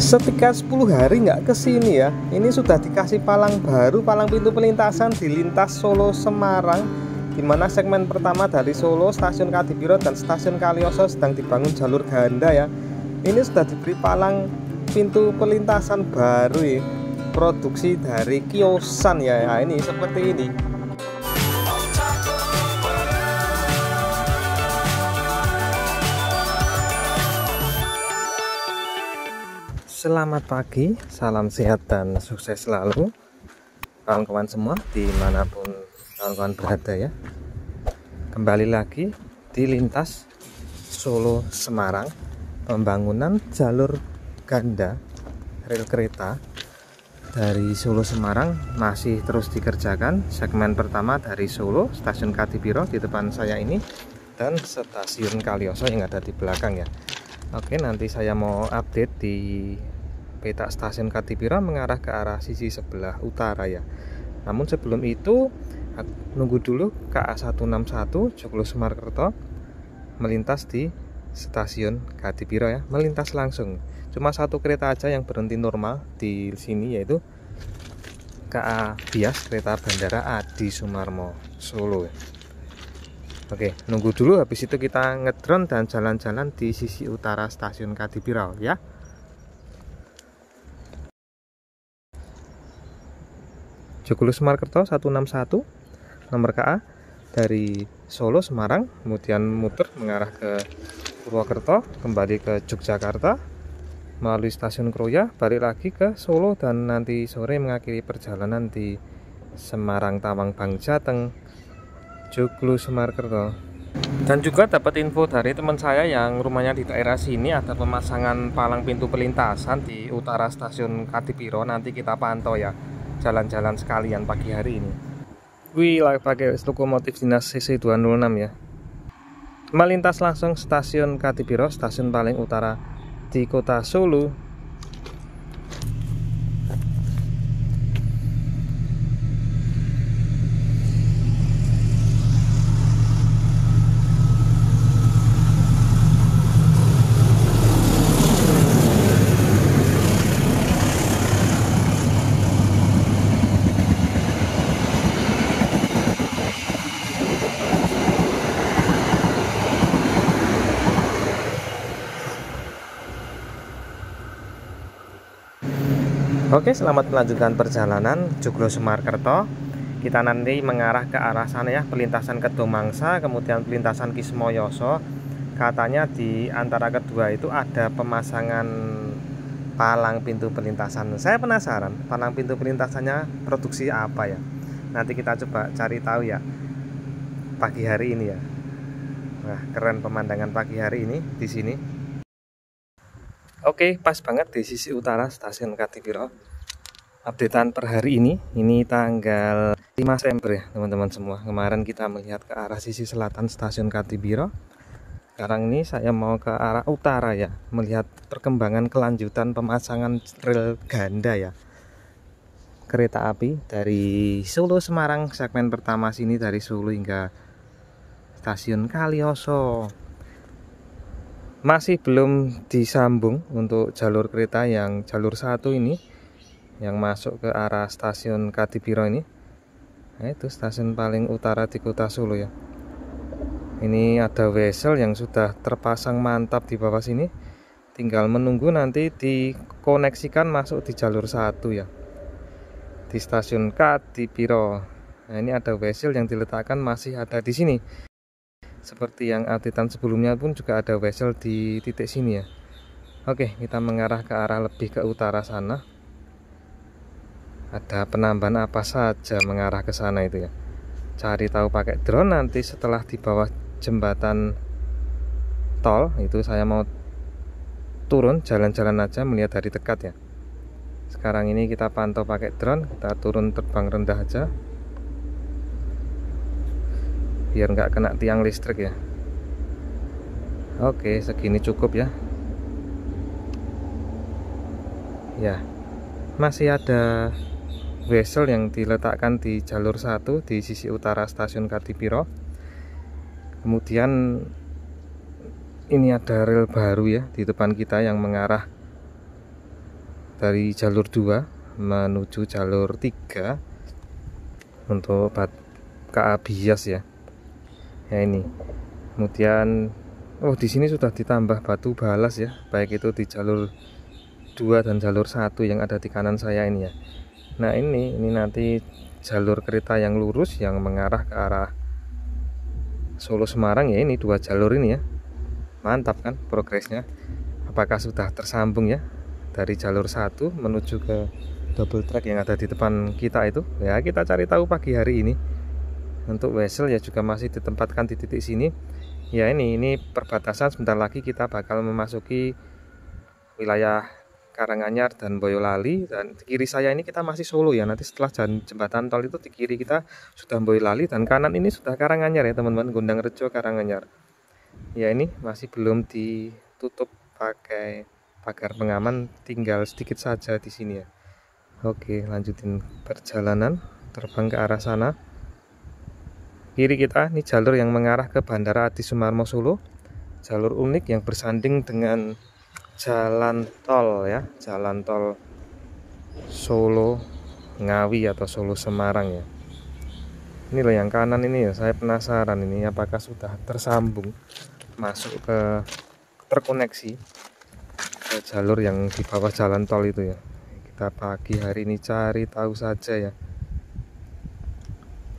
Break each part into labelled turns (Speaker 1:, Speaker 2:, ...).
Speaker 1: setika 10 hari nggak ke sini ya ini sudah dikasih palang baru palang pintu pelintasan di lintas Solo Semarang di mana segmen pertama dari Solo stasiun Kadipiro dan stasiun Kalioso sedang dibangun jalur ganda ya. Ini sudah diberi palang pintu pelintasan baru ya produksi dari kiosan ya, ya ini seperti ini Selamat pagi, salam sehat dan sukses selalu. Kawan-kawan semua di mana pun kawan-kawan berada ya. Kembali lagi di lintas Solo Semarang pembangunan jalur ganda rel kereta dari Solo Semarang masih terus dikerjakan. Segmen pertama dari Solo stasiun Katipiro di depan saya ini dan stasiun Kalioso yang ada di belakang ya. Oke nanti saya mau update di peta stasiun Katipira mengarah ke arah sisi sebelah utara ya namun sebelum itu nunggu dulu KA 161 Joglo Semarkerto melintas di stasiun Katipiro ya melintas langsung cuma satu kereta aja yang berhenti normal di sini yaitu KA Bias kereta Bandara Adi Sumarmo Solo ya. Oke, nunggu dulu habis itu kita ngedrone dan jalan-jalan di sisi utara stasiun Kadipiro ya. Jogulus Markerto 161 nomor KA dari Solo Semarang. Kemudian muter mengarah ke Purwokerto kembali ke Yogyakarta. Melalui stasiun Kroya balik lagi ke Solo dan nanti sore mengakhiri perjalanan di Semarang Tawang Bang Jateng Joglo Semarkerto dan juga dapat info dari teman saya yang rumahnya di daerah sini ada pemasangan palang pintu pelintasan di utara stasiun Kadipiro. Nanti kita pantau ya jalan-jalan sekalian pagi hari ini. Wih, pakai lokomotif dinas CC206 ya. Melintas langsung stasiun Katipiro stasiun paling utara di kota Solo Oke, selamat melanjutkan perjalanan Joglo Sumarkerto. Kita nanti mengarah ke arah sana ya, pelintasan Kedomangsa, kemudian pelintasan Kismoyoso. Katanya di antara kedua itu ada pemasangan palang pintu pelintasan. Saya penasaran, palang pintu pelintasannya produksi apa ya? Nanti kita coba cari tahu ya. Pagi hari ini ya. Nah, keren pemandangan pagi hari ini di sini. Oke, pas banget di sisi utara stasiun Katipiro. Updatean per hari ini, ini tanggal 5 September ya teman-teman semua. Kemarin kita melihat ke arah sisi selatan stasiun Katipiro. Sekarang ini saya mau ke arah utara ya, melihat perkembangan kelanjutan pemasangan rel ganda ya. Kereta api dari Solo Semarang segmen pertama sini dari Solo hingga stasiun Kalioso masih belum disambung untuk jalur kereta yang jalur satu ini yang masuk ke arah stasiun Kadipiro ini. Nah itu stasiun paling utara di kota Solo ya. Ini ada wesel yang sudah terpasang mantap di bawah sini. Tinggal menunggu nanti dikoneksikan masuk di jalur satu ya. Di stasiun Kadipiro. Nah ini ada wesel yang diletakkan masih ada di sini seperti yang updatean sebelumnya pun juga ada vessel di titik sini ya. Oke kita mengarah ke arah lebih ke utara sana. Ada penambahan apa saja mengarah ke sana itu ya? Cari tahu pakai drone nanti setelah di bawah jembatan tol itu saya mau turun jalan-jalan aja melihat dari dekat ya. Sekarang ini kita pantau pakai drone kita turun terbang rendah aja biar nggak kena tiang listrik ya. Oke segini cukup ya. Ya masih ada vessel yang diletakkan di jalur satu di sisi utara stasiun Kartipiro kemudian ini ada rel baru ya di depan kita yang mengarah dari jalur 2 menuju jalur 3 untuk KA bias ya ya ini. Kemudian oh di sini sudah ditambah batu balas ya. Baik itu di jalur 2 dan jalur 1 yang ada di kanan saya ini ya. Nah ini ini nanti jalur kereta yang lurus yang mengarah ke arah Solo Semarang ya. Ini dua jalur ini ya. Mantap kan progresnya? Apakah sudah tersambung ya dari jalur 1 menuju ke double track yang ada di depan kita itu? Ya kita cari tahu pagi hari ini untuk vessel ya juga masih ditempatkan di titik sini. Ya ini ini perbatasan sebentar lagi kita bakal memasuki wilayah Karanganyar dan Boyolali. Dan di kiri saya ini kita masih Solo ya. Nanti setelah jembatan tol itu di kiri kita sudah Boyolali dan kanan ini sudah Karanganyar ya teman-teman. Gondang Rejo Karanganyar. Ya ini masih belum ditutup pakai pagar pengaman. Tinggal sedikit saja di sini ya. Oke lanjutin perjalanan. Terbang ke arah sana kiri kita ini jalur yang mengarah ke Bandara Adi Sumarmo Solo. Jalur unik yang bersanding dengan jalan tol ya. Jalan tol Solo Ngawi atau Solo Semarang ya. Ini loh yang kanan ini ya. Saya penasaran ini apakah sudah tersambung masuk ke terkoneksi ke jalur yang di bawah jalan tol itu ya? Kita pagi hari ini cari tahu saja ya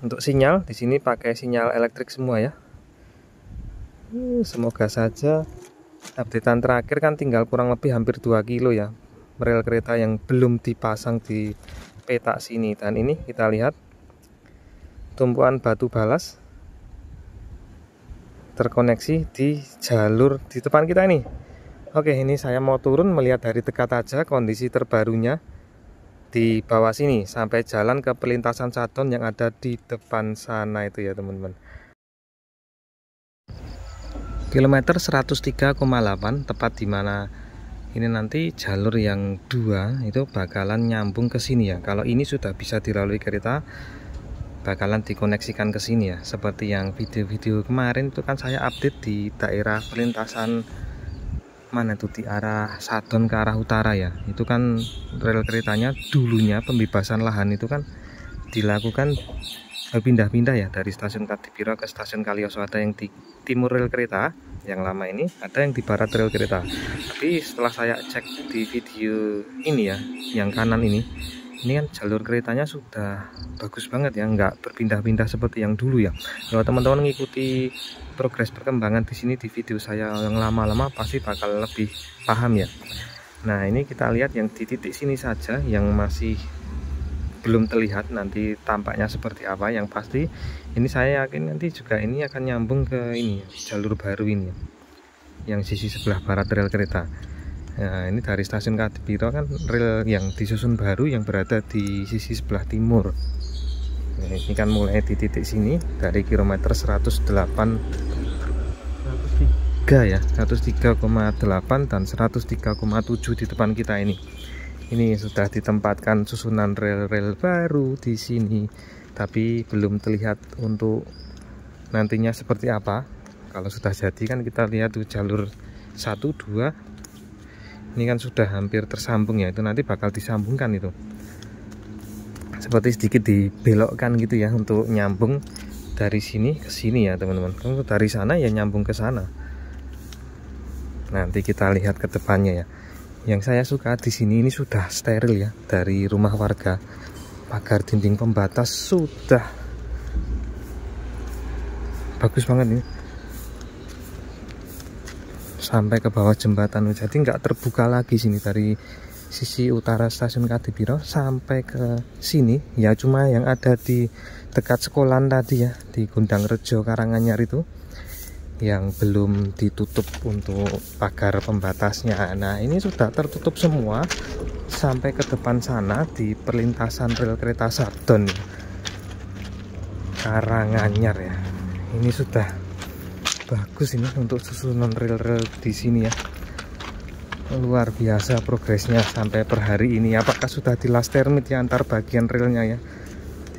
Speaker 1: untuk sinyal di sini pakai sinyal elektrik semua ya. Hmm, semoga saja updatean terakhir kan tinggal kurang lebih hampir 2 kilo ya rel kereta yang belum dipasang di peta sini. Dan ini kita lihat tumpuan batu balas terkoneksi di jalur di depan kita ini. Oke ini saya mau turun melihat dari dekat aja kondisi terbarunya di bawah sini sampai jalan ke pelintasan Sadon yang ada di depan sana itu ya teman-teman. Kilometer 103,8 tepat di mana ini nanti jalur yang dua itu bakalan nyambung ke sini ya. Kalau ini sudah bisa dilalui kereta bakalan dikoneksikan ke sini ya. Seperti yang video-video kemarin itu kan saya update di daerah pelintasan mana itu di arah Sadon ke arah utara ya? Itu kan rel keretanya dulunya pembebasan lahan itu kan dilakukan pindah-pindah ya dari stasiun Kadipiro ke stasiun Kalioso ada yang di timur rel kereta yang lama ini ada yang di barat rel kereta. Tapi setelah saya cek di video ini ya yang kanan ini ini kan jalur keretanya sudah bagus banget ya nggak berpindah-pindah seperti yang dulu ya. Kalau teman-teman mengikuti progres perkembangan di sini di video saya yang lama-lama pasti bakal lebih paham ya. Nah ini kita lihat yang di titik sini saja yang masih belum terlihat nanti tampaknya seperti apa. Yang pasti ini saya yakin nanti juga ini akan nyambung ke ini jalur baru ini yang sisi sebelah barat rel kereta. Nah, ini dari stasiun Kadipiro kan rel yang disusun baru yang berada di sisi sebelah timur. Ini kan mulai di titik sini dari kilometer 108 103 ya, 103,8 dan 103,7 di depan kita ini. Ini sudah ditempatkan susunan rel-rel baru di sini, tapi belum terlihat untuk nantinya seperti apa. Kalau sudah jadi kan kita lihat tuh jalur 1 2 ini kan sudah hampir tersambung ya itu nanti bakal disambungkan itu seperti sedikit dibelokkan gitu ya untuk nyambung dari sini ke sini ya teman-teman. Dari sana ya nyambung ke sana. Nanti kita lihat ke depannya ya. Yang saya suka di sini ini sudah steril ya dari rumah warga. Pagar dinding pembatas sudah bagus banget ini. Sampai ke bawah jembatan. Jadi nggak terbuka lagi sini dari sisi utara stasiun Kadipiro sampai ke sini. Ya cuma yang ada di dekat sekolah tadi ya di Gundang Rejo Karanganyar itu yang belum ditutup untuk pagar pembatasnya. Nah ini sudah tertutup semua sampai ke depan sana di perlintasan rel kereta Sabdon Karanganyar ya. Ini sudah bagus ini untuk susunan rel-rel di sini ya luar biasa progresnya sampai per hari ini. Apakah sudah di last termit ya antar bagian relnya ya?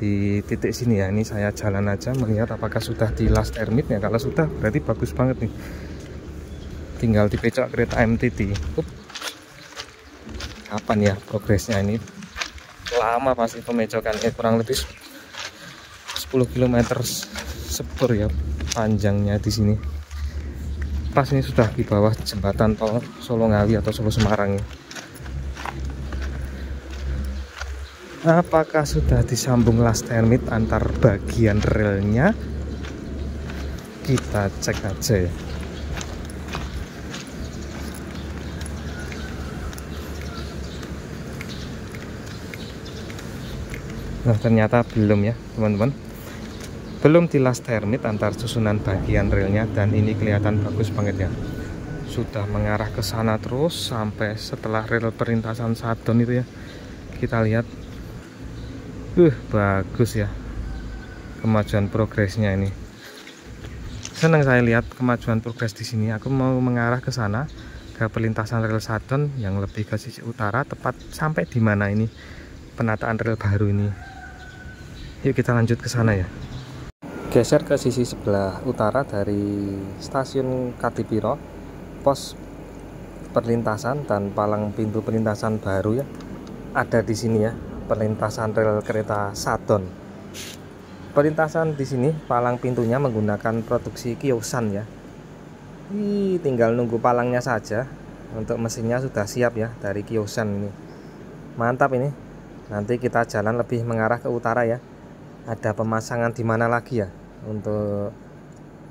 Speaker 1: Di titik sini ya ini saya jalan aja melihat apakah sudah di last termit ya. Kalau sudah berarti bagus banget nih. Tinggal dipecok kereta MTT Up. kapan ya progresnya ini? Lama pasti pemecokannya kurang lebih 10 km sepur ya panjangnya di sini pas ini sudah di bawah jembatan tol Solo Ngawi atau Solo Semarang apakah sudah disambung last termit antar bagian relnya? Kita cek aja ya. Nah ternyata belum ya teman-teman Belum di last termit antar susunan bagian relnya Dan ini kelihatan bagus banget ya. Sudah mengarah ke sana terus Sampai setelah rel perintasan Sadon itu ya. Kita lihat. Uh bagus ya Kemajuan progresnya ini. Senang saya lihat kemajuan progres di sini. Aku mau mengarah ke sana ke perlintasan rel Sadon yang lebih ke sisi utara tepat sampai di mana ini penataan rel baru ini. Yuk kita lanjut ke sana ya. Geser ke sisi sebelah utara dari stasiun Katipiro, pos perlintasan dan palang pintu perlintasan baru ya. Ada di sini ya, perlintasan rel kereta Sadon. Perlintasan di sini palang pintunya menggunakan produksi Kiosan ya. Ih, tinggal nunggu palangnya saja. Untuk mesinnya sudah siap ya dari Kiosan ini. Mantap ini. Nanti kita jalan lebih mengarah ke utara ya ada pemasangan di mana lagi ya untuk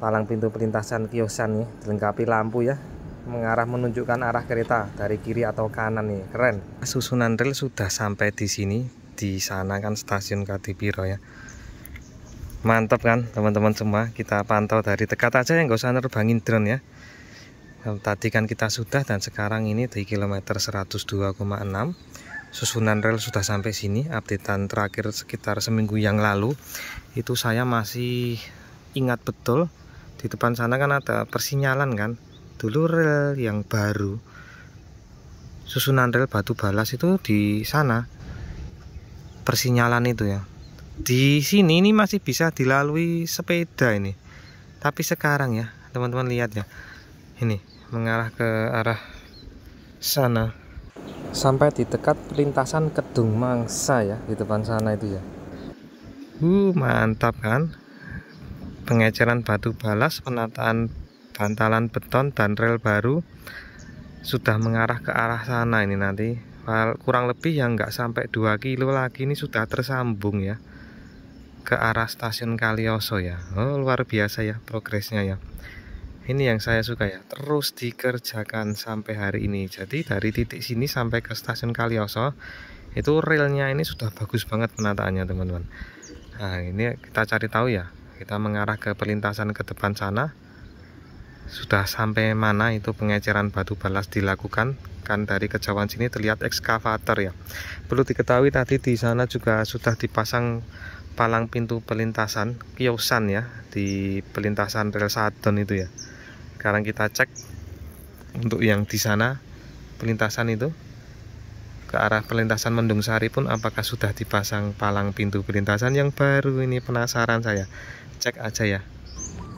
Speaker 1: palang pintu perlintasan kiosan nih dilengkapi lampu ya mengarah menunjukkan arah kereta dari kiri atau kanan nih keren. Susunan rel sudah sampai di sini di sana kan stasiun Kadipiro ya. Mantap kan teman-teman semua kita pantau dari dekat aja ya nggak usah nerbangin drone ya. Tadi kan kita sudah dan sekarang ini di kilometer 102,6 susunan rel sudah sampai sini updatean terakhir sekitar seminggu yang lalu itu saya masih ingat betul di depan sana kan ada persinyalan kan. Dulu rel yang baru susunan rel batu balas itu di sana persinyalan itu ya. Di sini ini masih bisa dilalui sepeda ini tapi sekarang ya teman-teman lihat ya. Ini mengarah ke arah sana sampai di dekat lintasan Kedung Mangsa ya di depan sana itu ya. Uh mantap kan? Pengeceran batu balas penataan bantalan beton dan rel baru sudah mengarah ke arah sana ini nanti. Kurang lebih yang nggak sampai 2 kilo lagi ini sudah tersambung ya ke arah stasiun Kalioso ya. Oh luar biasa ya progresnya ya ini yang saya suka ya. Terus dikerjakan sampai hari ini. Jadi dari titik sini sampai ke stasiun Kalioso itu relnya ini sudah bagus banget penataannya teman-teman. Nah ini kita cari tahu ya. Kita mengarah ke perlintasan ke depan sana. Sudah sampai mana itu pengeceran batu balas dilakukan? Kan dari kejauhan sini terlihat ekskavator ya. Perlu diketahui tadi di sana juga sudah dipasang palang pintu pelintasan kiosan ya di pelintasan rel Sadon itu ya sekarang kita cek untuk yang di sana pelintasan itu. Ke arah pelintasan Mendung Sari pun apakah sudah dipasang palang pintu pelintasan? Yang baru ini penasaran saya. Cek aja ya.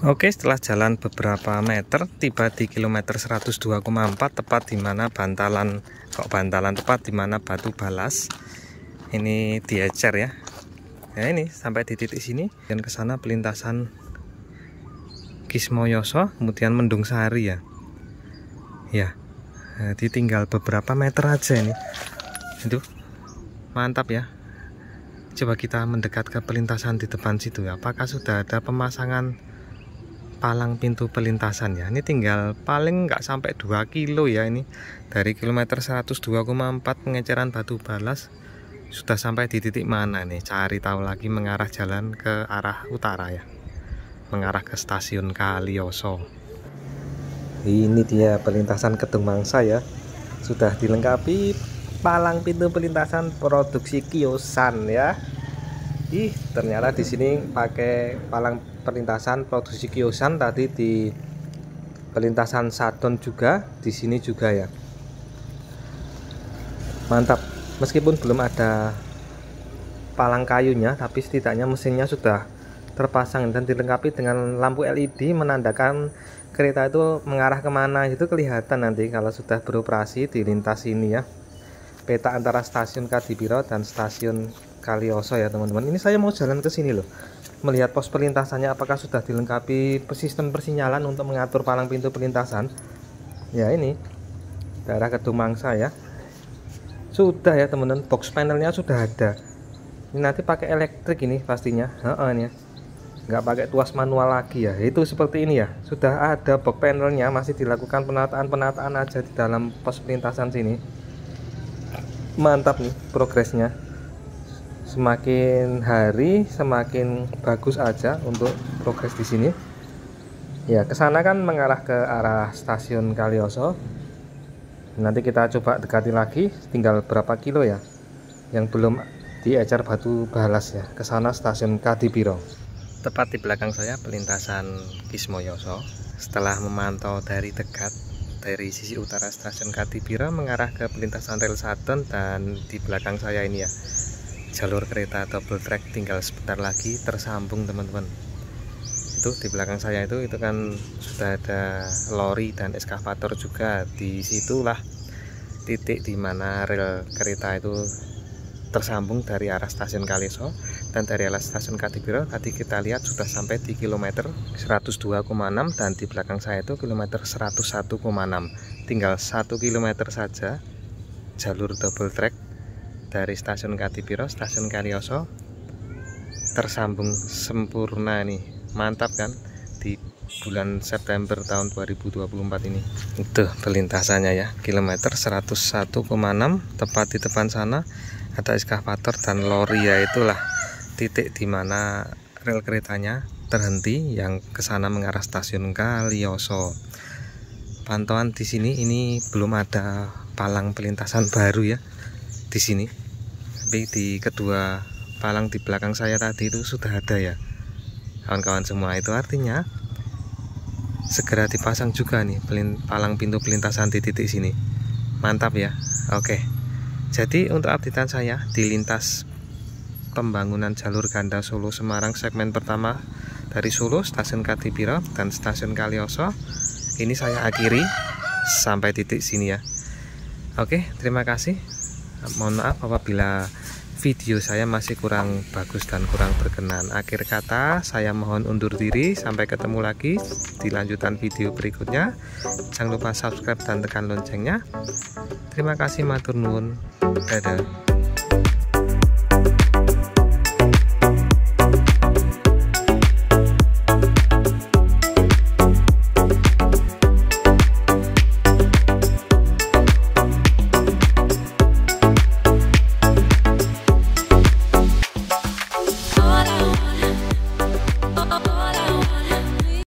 Speaker 1: Oke setelah jalan beberapa meter tiba di kilometer 102,4 tepat di mana bantalan kok bantalan tepat di mana batu balas. Ini diecer ya. Ya ini sampai di titik sini. Dan ke sana pelintasan Kismoyoso kemudian Mendung Sari ya. Ya jadi tinggal beberapa meter aja ini. Itu mantap ya. Coba kita mendekat ke pelintasan di depan situ ya. Apakah sudah ada pemasangan palang pintu pelintasan ya? Ini tinggal paling nggak sampai 2 kilo ya ini. Dari kilometer 102,4 pengeceran batu balas sudah sampai di titik mana nih cari tahu lagi mengarah jalan ke arah utara ya mengarah ke stasiun Kalioso. Ini dia perlintasan Kedung Mangsa ya. Sudah dilengkapi palang pintu perlintasan produksi Kiosan ya. Ih, ternyata di sini pakai palang perlintasan produksi Kiosan tadi di perlintasan Sadon juga, di sini juga ya. Mantap. Meskipun belum ada palang kayunya, tapi setidaknya mesinnya sudah terpasang dan dilengkapi dengan lampu LED menandakan kereta itu mengarah ke mana itu kelihatan nanti kalau sudah beroperasi di lintas ini ya. Peta antara stasiun Kadipiro dan stasiun Kalioso ya teman-teman. Ini saya mau jalan ke sini loh melihat pos perlintasannya apakah sudah dilengkapi sistem persinyalan untuk mengatur palang pintu perlintasan. Ya ini daerah Kedumangsa ya. Sudah ya teman-teman box panelnya sudah ada. Ini nanti pakai elektrik ini pastinya. Heeh, ini ya nggak pakai tuas manual lagi ya. Itu seperti ini ya. Sudah ada box panelnya masih dilakukan penataan-penataan aja di dalam pos perlintasan sini. Mantap nih progresnya. Semakin hari semakin bagus aja untuk progres di sini. Ya ke sana kan mengarah ke arah stasiun Kalioso. Nanti kita coba dekati lagi tinggal berapa kilo ya yang belum diecer batu balas ya. Ke sana stasiun Kadipiro tepat di belakang saya pelintasan Kismoyoso. Setelah memantau dari dekat dari sisi utara stasiun Kadipiro mengarah ke pelintasan rel Saturn dan di belakang saya ini ya jalur kereta double track tinggal sebentar lagi tersambung teman-teman. Itu di belakang saya itu itu kan sudah ada lori dan eskavator juga. Di situlah titik di mana rel kereta itu tersambung dari arah stasiun Kaliso dan arah stasiun Kadipiro tadi kita lihat sudah sampai di kilometer 102,6 dan di belakang saya itu kilometer 101,6 tinggal 1 kilometer saja jalur double track dari stasiun Kadipiro stasiun Kalioso. Tersambung sempurna nih mantap kan di bulan September tahun 2024 ini. Itu perlintasannya ya kilometer 101,6 tepat di depan sana ada eskavator dan lori ya itulah titik di mana rel keretanya terhenti yang ke sana mengarah stasiun Kalioso. Pantauan di sini ini belum ada palang pelintasan baru ya di sini. Tapi di kedua palang di belakang saya tadi itu sudah ada ya. Kawan-kawan semua itu artinya segera dipasang juga nih palang pintu pelintasan di titik sini. Mantap ya. Oke. Jadi untuk updatean saya di lintas pembangunan jalur ganda Solo Semarang segmen pertama dari Solo stasiun Kadipiro dan stasiun Kalioso. Ini saya akhiri. Sampai titik sini ya. Oke terima kasih. Mohon maaf apabila video saya masih kurang bagus dan kurang berkenan. Akhir kata saya mohon undur diri. Sampai ketemu lagi di lanjutan video berikutnya. Jangan lupa subscribe dan tekan loncengnya. Terima kasih matur nuwun. Dadah